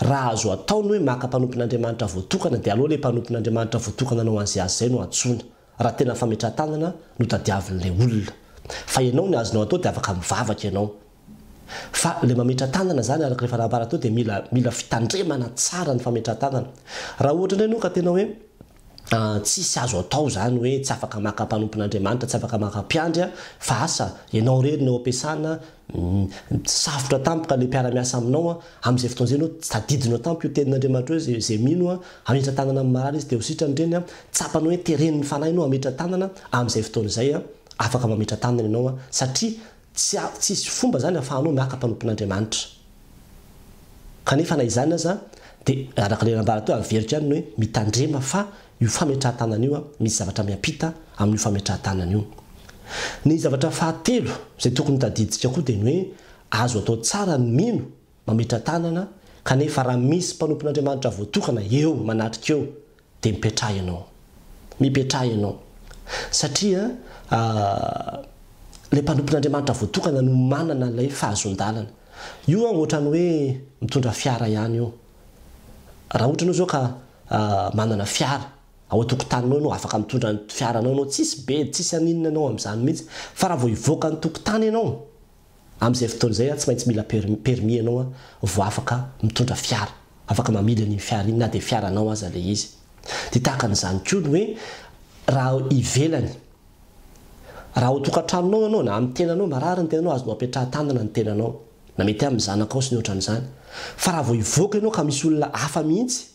Raha azo atao ny hoe maka mpanompon'Andriamanitra voatokana dia aleo ilay mpanompon'Andriamanitra voatokana anao an'izay azy izay no antsoina, raha tena fametraha-tanana no tadiavin'ilay olona. Fa ianao ny azonao atao dia afaka mivavaka ianao. Fa ilay mametra-tanana izany araka ilay fanambarana teo dia mila mila fitandremana tsara ny fametraha-tanana. Raha ohatra indray ianao ka tena hoe Tsisy azo atao zany hoe tsy afaka maka mpanompon' Andriamanitra, tsy afaka maka mpiandry a, fa asa ianao irery no ampiasana, safotra tampoka le mpiara-miasa aminao a, amin'izay fotoana izay ianao tadidinao tampoka io tenin' Andriamanitra io izay izay mino a, hametra tanana amin'ny marary izy dia ho sitrany ireny a, tsapany hoe teren'ny Fanahy ianao hametra tanana, amin'izay fotoana izay a, afaka mametra tanana ianao a, satria Tsy ampy, tsy hisy fomba izany ahafahanao maka mpanompo n'Andriamanitra. Kanefa na izany aza dia araka ilay nambara teo averiko ihany ny hoe mitandrema fa io fametrahan-tanana io misy zavatra miampita amin'io fametrahan-tanana io. Ny zavatra fahatelo izay tokony tadidintsika koa dia ny hoe azo atao tsara ny mino Mametra-tanana, kanefa raha misy mpanompon'Andriamanitra voatokana eo manatrika eo, dia mipetraha ianao. Mipetraha ianao. Satria ilay mpanompon'Andriamanitra voatokana no manana ilay fahazoan-dalana. Io an, ohatran'ny hoe mitondra fiara ihany io. Raha ohatra ianao izao ka manana fiara, ao an-tokotaninao ianao, afaka mitondra ny fiaranao ianao, tsisy bedy, tsisy haninona anao amin'izany mihitsy. Fa raha vao hivoaka ny tokotany ianao, Amin'izay fotoana izay tsy maintsy mila permis ianao vao afaka mitondra fiara, afaka mamily an'iny fiara iny na dia fiaranao aza ilay izy. Dia tahaka an'izany koa ny hoe raha ivelany, raha ao an-tokantranonao ianao na amin'ny tenanao, marary ny tenanao, azonao apetrahan-tanana ny tenanao, na mety amin'ny zanakao sy ny ohatran'izany. Fa raha vao hivoaka ianao ka misy olona hafa mihitsy,